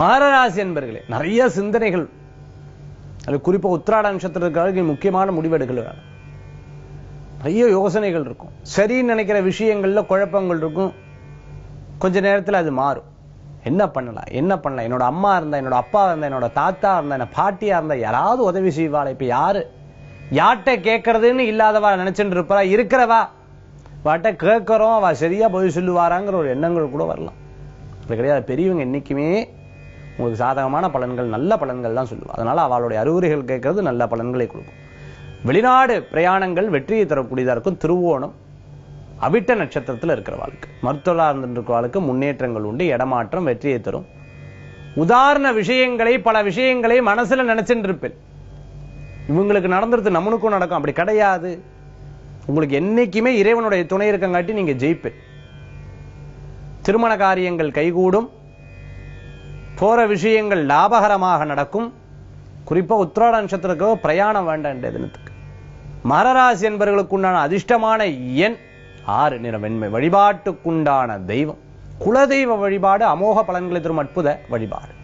மகராசி என்பர்களே நிறைய சிந்தனைகள். அது குறிப்பாக உத்திராட நட்சத்திரத்துக்காக முக்கியமான முடிவெடுகள் நிறைய யோசனைகள் இருக்கும். சரின்னு நினைக்கிற விஷயங்களில் குழப்பங்கள் இருக்கும். கொஞ்ச நேரத்தில் அது மாறும். என்ன பண்ணலாம்? என்ன பண்ணலாம்? என்னோட அம்மா இருந்தா என்னோட அப்பா இருந்தா என்னோட தாத்தா இருந்தா என்ன பாட்டியா இருந்தா யாராவது உதவி செய்வாளா? இப்ப யாரு? யார்கிட்ட கேட்கறதுன்னு இல்லாதவா நினைச்சுட்டு இருப்பா இருக்கிறவா? வாட்ட கேட்கறோம் அவ சரியா பதில் சொல்லுவாராங்கிற ஒரு எண்ணங்கள் கூட வரலாம். அது கிடையாது. பெரியவங்க என்னைக்குமே உங்களுக்கு சாதகமான பலன்கள் நல்ல பலன்கள் தான் சொல்லுவோம் அதனால அவளுடைய அறிவுரைகள் கேட்கறது நல்ல பலன்களை கொடுக்கும். வெளிநாடு பிரயாணங்கள் வெற்றியை தரக்கூடியதாக இருக்கும் திருவோணம். அவிட்ட நட்சத்திரத்தில் இருக்கிறவாளுக்கு மருத்துவரா இருந்திருக்கிறவாளுக்கு முன்னேற்றங்கள் உண்டு இடமாற்றம் வெற்றியை தரும். உதாரண விஷயங்களை பல விஷயங்களை மனசுல நினைச்சுட்டு இருப்பேன் இவங்களுக்கு நடந்துருது நம்மளுக்கும் நடக்கும். அப்படி கிடையாது. உங்களுக்கு என்னைக்குமே இறைவனுடைய துணை இருக்கங்காட்டி நீங்க ஜெயிப்பேன். திருமண காரியங்கள் கைகூடும். போற விஷயங்கள் லாபகரமாக நடக்கும். குறிப்பா உத்திராட நட்சத்திரத்துக்கு பிரயாணம் வேண்டாம் தினத்துக்கு. மரராசி என்பவர்களுக்கு உண்டான அதிர்ஷ்டமான எண் ஆறு. நிற வெண்மை வழிபாட்டுக்குண்டான தெய்வம். குலதெய்வ வழிபாடு அமோக பலன்களை தரும் அற்புத வழிபாடு.